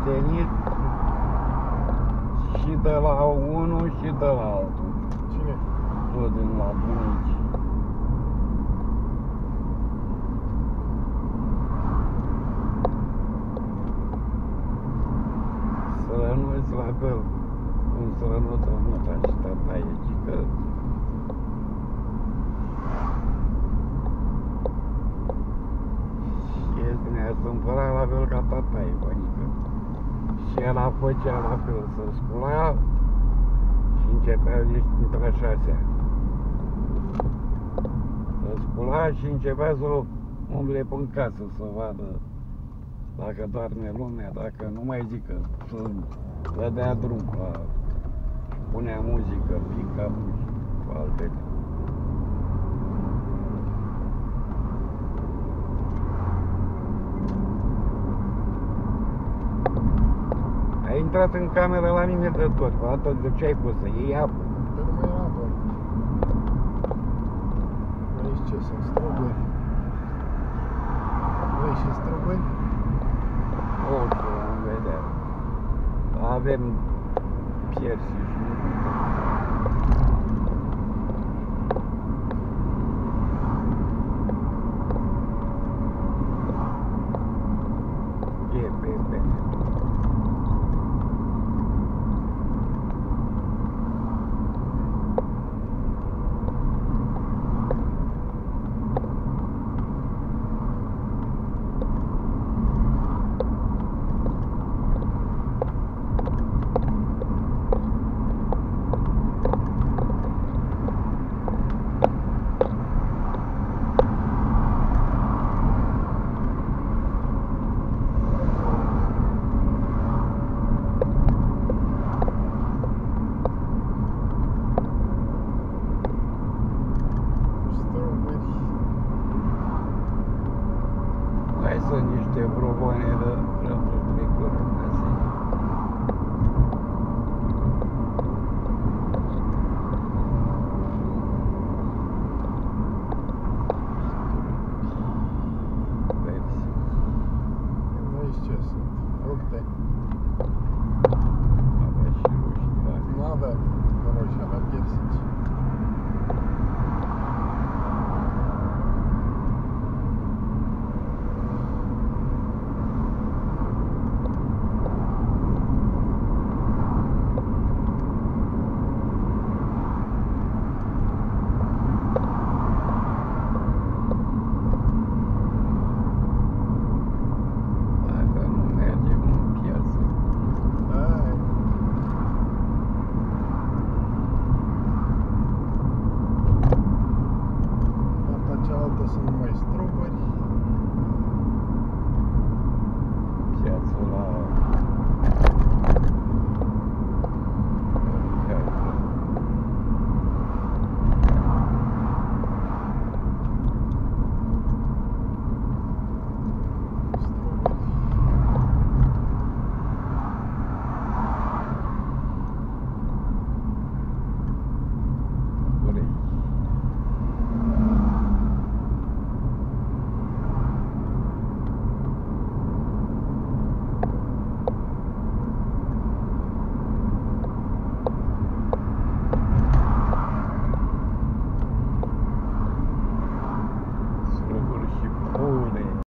ai moștenit și de la unul și de la altul. Cine? Tot din la bunici. Să rănuți la fel cum să rănută muta și tataie, ci că și ne-a împărat la fel ca tataie, adică și el a făcea la fel, să scula și începea ești între șasea. Să scula și începea să umble pe casă să vadă dacă doarme lumea, dacă nu mai zică să dădea drum la punea muzică, pica și altele. Ai intrat în cameră la mine de tot, atât de ce ai pus să iei apă? Că nu mai era apă. Aici ce sunt? Struguri. Vrei și struguri? Orice am vedea. Avem piersi și E Mai sunt niște